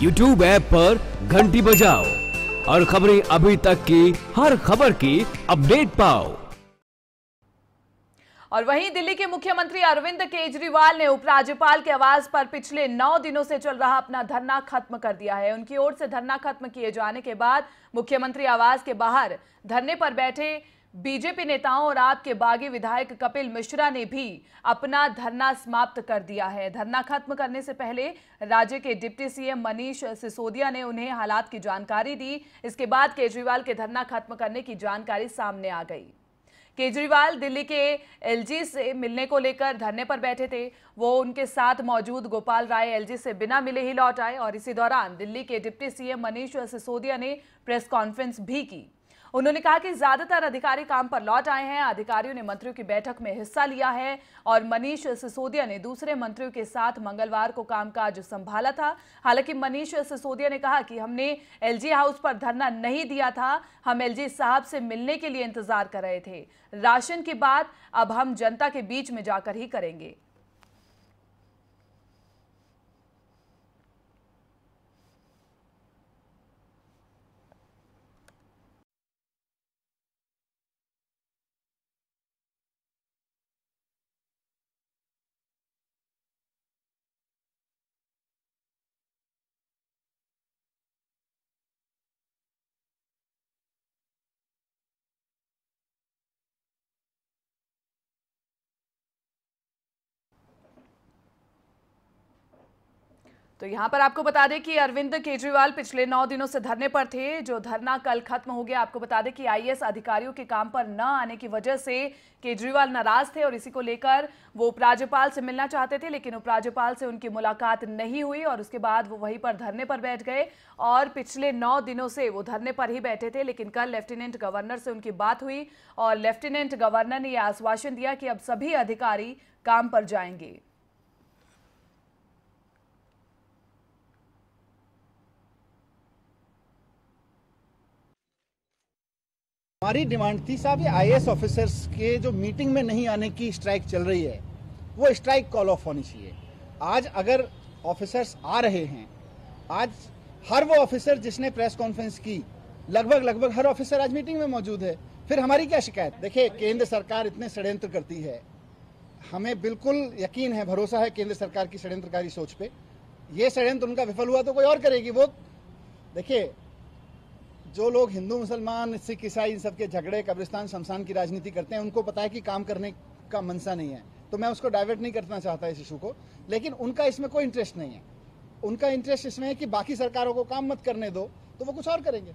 YouTube app पर घंटी बजाओ और खबरें अभी तक की, हर खबर की अपडेट पाओ। और वहीं दिल्ली के मुख्यमंत्री अरविंद केजरीवाल ने उपराज्यपाल के आवास पर पिछले नौ दिनों से चल रहा अपना धरना खत्म कर दिया है। उनकी ओर से धरना खत्म किए जाने के बाद मुख्यमंत्री आवास के बाहर धरने पर बैठे बीजेपी नेताओं और आपके बागी विधायक कपिल मिश्रा ने भी अपना धरना समाप्त कर दिया है। धरना खत्म करने से पहले राज्य के डिप्टी सीएम मनीष सिसोदिया ने उन्हें हालात की जानकारी दी। इसके बाद केजरीवाल के धरना खत्म करने की जानकारी सामने आ गई। केजरीवाल दिल्ली के एलजी से मिलने को लेकर धरने पर बैठे थे। वो उनके साथ मौजूद गोपाल राय एलजी से बिना मिले ही लौट आए और इसी दौरान दिल्ली के डिप्टी सीएम मनीष सिसोदिया ने प्रेस कॉन्फ्रेंस भी की। उन्होंने कहा कि ज़्यादातर अधिकारी काम पर लौट आए हैं, अधिकारियों ने मंत्रियों की बैठक में हिस्सा लिया है और मनीष सिसोदिया ने दूसरे मंत्रियों के साथ मंगलवार को कामकाज संभाला था। हालाँकि मनीष सिसोदिया ने कहा कि हमने एलजी हाउस पर धरना नहीं दिया था, हम एलजी साहब से मिलने के लिए इंतज़ार कर रहे थे। राशन की बात अब हम जनता के बीच में जाकर ही करेंगे। तो यहाँ पर आपको बता दें कि अरविंद केजरीवाल पिछले नौ दिनों से धरने पर थे। जो धरना कल खत्म हो गया, आपको बता दें कि आईएएस अधिकारियों के काम पर न आने की वजह से केजरीवाल नाराज़ थे और इसी को लेकर वो उपराज्यपाल से मिलना चाहते थे, लेकिन उपराज्यपाल से उनकी मुलाकात नहीं हुई और उसके बाद वो वहीं पर धरने पर बैठ गए और पिछले नौ दिनों से वो धरने पर ही बैठे थे, लेकिन कल लेफ्टिनेंट गवर्नर से उनकी बात हुई और लेफ्टिनेंट गवर्नर ने यह आश्वासन दिया कि अब सभी अधिकारी काम पर जाएँगे। हमारी डिमांड थी, साहब, ये आईएएस ऑफिसर्स के जो मीटिंग में नहीं आने की स्ट्राइक चल रही है, वो स्ट्राइक कॉल ऑफ़ होनी चाहिए। आज अगर ऑफिसर्स आ रहे हैं, आज हर वो ऑफिसर जिसने प्रेस कॉन्फ्रेंस की, लगभग लगभग हर ऑफिसर आज मीटिंग में मौजूद है। फिर हमारी क्या शिकायत? देखिए, केंद्र सरकार इतने षड्यंत्र करती है। हमें बिल्कुल यकीन है, भरोसा है केंद्र सरकार की षड्यंत्रकारी सोच पे। ये षड्यंत्र उनका विफल हुआ तो कोई और करेगी, वो देखिए जो लोग हिंदू, मुसलमान, सिख, ईसाई, इन सबके झगड़े, कब्रिस्तान, शमशान की राजनीति करते हैं, उनको पता है कि काम करने का मनसा नहीं है। तो मैं उसको डाइवर्ट नहीं करना चाहता इस इशू को, लेकिन उनका इसमें कोई इंटरेस्ट नहीं है। उनका इंटरेस्ट इसमें है कि बाकी सरकारों को काम मत करने दो तो वो कुछ और करेंगे।